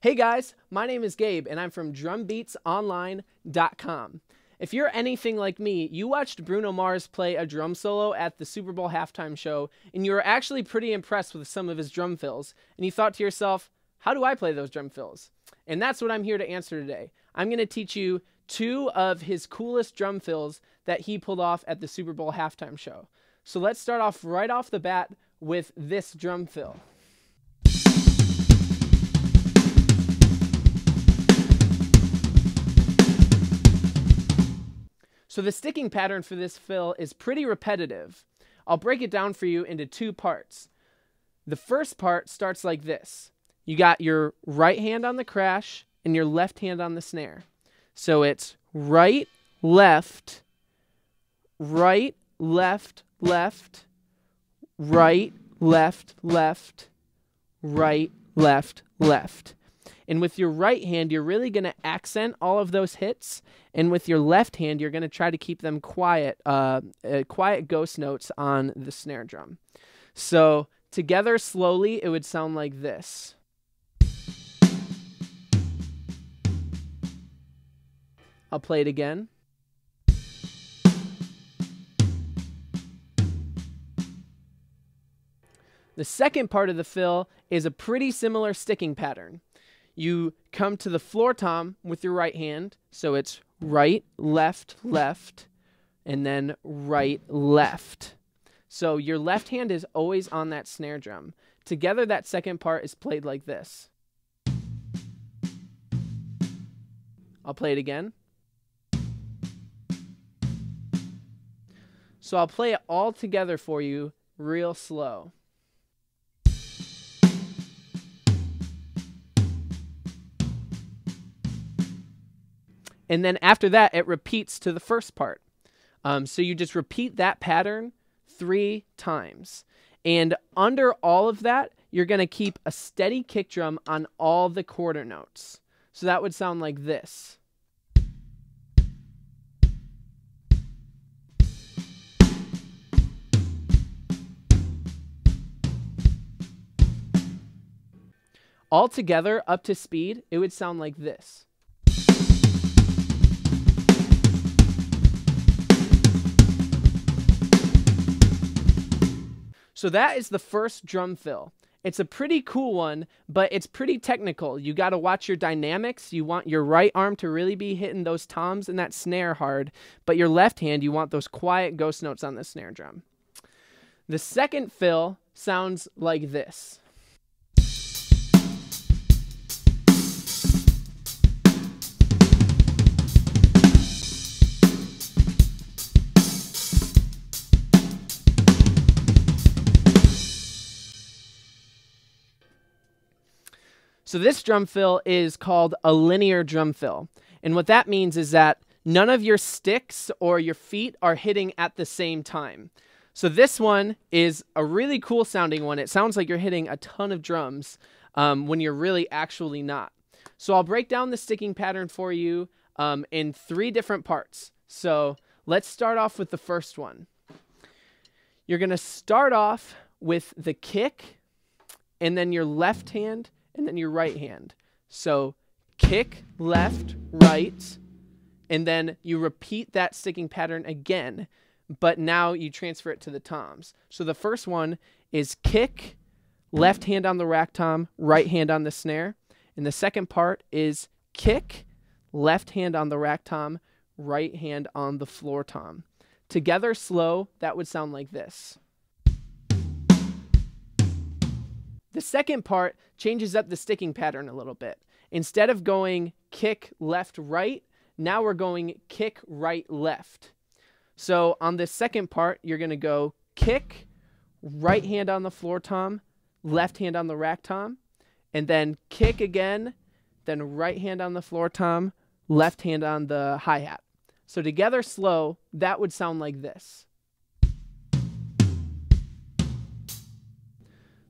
Hey guys, my name is Gabe and I'm from drumbeatsonline.com. If you're anything like me, you watched Bruno Mars play a drum solo at the Super Bowl halftime show and you were actually pretty impressed with some of his drum fills and you thought to yourself, how do I play those drum fills? And that's what I'm here to answer today. I'm going to teach you two of his coolest drum fills that he pulled off at the Super Bowl halftime show. So let's start off right off the bat with this drum fill. So the sticking pattern for this fill is pretty repetitive. I'll break it down for you into two parts. The first part starts like this. You got your right hand on the crash and your left hand on the snare. So it's right, left, right, left, left, right, left, left, right, left, left. And with your right hand, you're really going to accent all of those hits. And with your left hand, you're going to try to keep them quiet, uh, uh, quiet ghost notes on the snare drum. So together slowly, it would sound like this. I'll play it again. The second part of the fill is a pretty similar sticking pattern you come to the floor tom with your right hand. So it's right, left, left, and then right, left. So your left hand is always on that snare drum. Together, that second part is played like this. I'll play it again. So I'll play it all together for you real slow. And then after that, it repeats to the first part. Um, so you just repeat that pattern three times. And under all of that, you're going to keep a steady kick drum on all the quarter notes. So that would sound like this. All together, up to speed, it would sound like this. So that is the first drum fill. It's a pretty cool one, but it's pretty technical. You got to watch your dynamics. You want your right arm to really be hitting those toms and that snare hard, but your left hand, you want those quiet ghost notes on the snare drum. The second fill sounds like this. So this drum fill is called a linear drum fill. And what that means is that none of your sticks or your feet are hitting at the same time. So this one is a really cool sounding one. It sounds like you're hitting a ton of drums um, when you're really actually not. So I'll break down the sticking pattern for you um, in three different parts. So let's start off with the first one. You're going to start off with the kick and then your left hand and then your right hand. So kick, left, right, and then you repeat that sticking pattern again, but now you transfer it to the toms. So the first one is kick, left hand on the rack tom, right hand on the snare. And the second part is kick, left hand on the rack tom, right hand on the floor tom. Together slow, that would sound like this. The second part changes up the sticking pattern a little bit. Instead of going kick left right, now we're going kick right left. So on this second part, you're going to go kick, right hand on the floor tom, left hand on the rack tom, and then kick again, then right hand on the floor tom, left hand on the hi hat. So together slow, that would sound like this.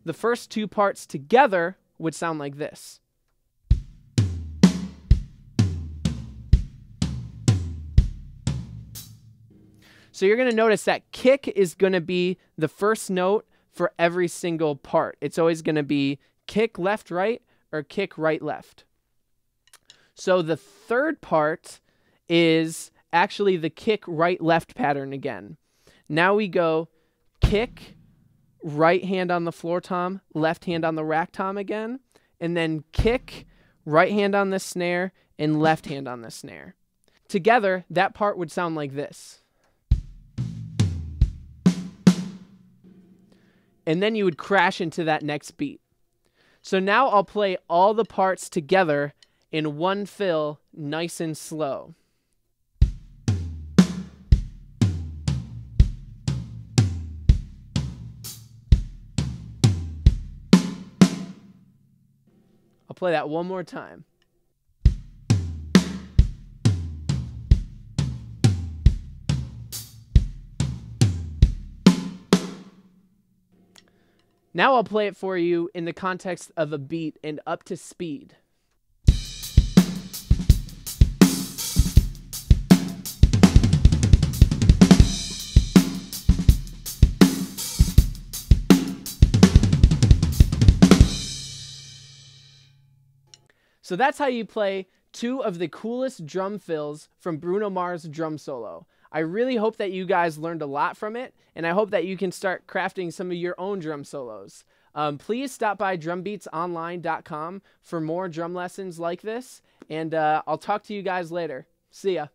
The first two parts together would sound like this. So you're going to notice that kick is going to be the first note for every single part. It's always going to be kick left right or kick right left. So the third part is actually the kick right left pattern again. Now we go kick, right hand on the floor tom, left hand on the rack tom again, and then kick, right hand on the snare, and left hand on the snare. Together, that part would sound like this. And then you would crash into that next beat. So now I'll play all the parts together in one fill, nice and slow. Play that one more time. Now I'll play it for you in the context of a beat and up to speed. So that's how you play two of the coolest drum fills from Bruno Mars' drum solo. I really hope that you guys learned a lot from it, and I hope that you can start crafting some of your own drum solos. Um, please stop by drumbeatsonline.com for more drum lessons like this, and uh, I'll talk to you guys later. See ya.